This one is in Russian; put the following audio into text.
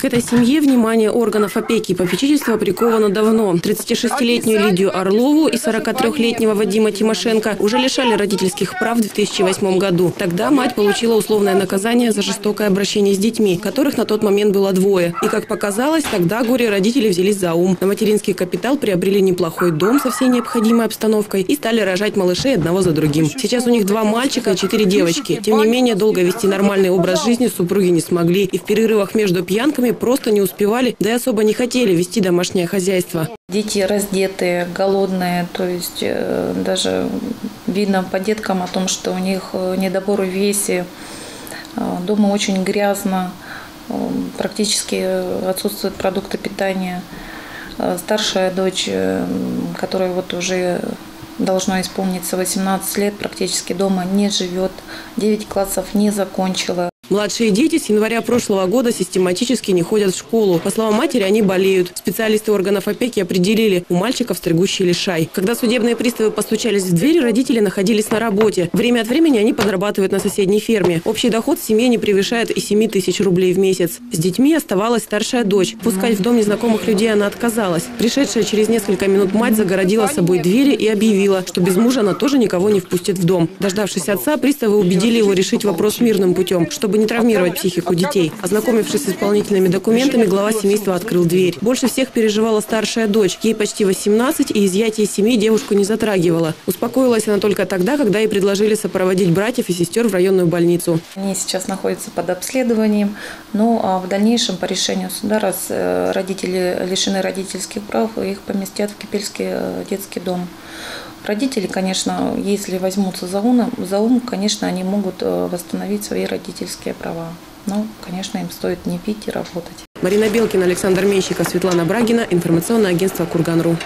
К этой семье внимание органов опеки и попечительства приковано давно. 36-летнюю Лидию Орлову и 43-летнего Вадима Тимошенко уже лишали родительских прав в 2008 году. Тогда мать получила условное наказание за жестокое обращение с детьми, которых на тот момент было двое. И, как показалось, тогда горе-родители взялись за ум. На материнский капитал приобрели неплохой дом со всей необходимой обстановкой и стали рожать малышей одного за другим. Сейчас у них два мальчика и четыре девочки. Тем не менее, долго вести нормальный образ жизни супруги не смогли. И в перерывах между пьянками просто не успевали, да и особо не хотели вести домашнее хозяйство. Дети раздетые, голодные, то есть э, даже видно по деткам о том, что у них э, недобор в весе, э, дома очень грязно, практически отсутствуют продукты питания. Старшая дочь, которая вот уже должно исполниться 18 лет, практически дома не живет, 9 классов не закончила. Младшие дети с января прошлого года систематически не ходят в школу. По словам матери, они болеют. Специалисты органов опеки определили, у мальчиков стригущий лишай. Когда судебные приставы постучались в дверь, родители находились на работе. Время от времени они подрабатывают на соседней ферме. Общий доход в семье не превышает и 7 тысяч рублей в месяц. С детьми оставалась старшая дочь. Пускать в дом незнакомых людей она отказалась. Пришедшая через несколько минут мать загородила собой двери и объявила, что без мужа она тоже никого не впустит в дом. Дождавшись отца, приставы убедили его решить вопрос мирным путем, чтобы не травмировать психику детей. Ознакомившись с исполнительными документами, глава семейства открыл дверь. Больше всех переживала старшая дочь. Ей почти 18, и изъятие семьи девушку не затрагивало. Успокоилась она только тогда, когда ей предложили сопроводить братьев и сестер в районную больницу. Они сейчас находятся под обследованием, но а в дальнейшем по решению суда, раз э, родители лишены родительских прав, их поместят в Кипельский э, детский дом. Родители, конечно, если возьмутся за ум, за ум, конечно, они могут э, восстановить свои родительские права. Но, конечно, им стоит не пить и работать. Марина Белкина, Александр Менщиков, Светлана Брагина. Информационное агентство «Курган.ру».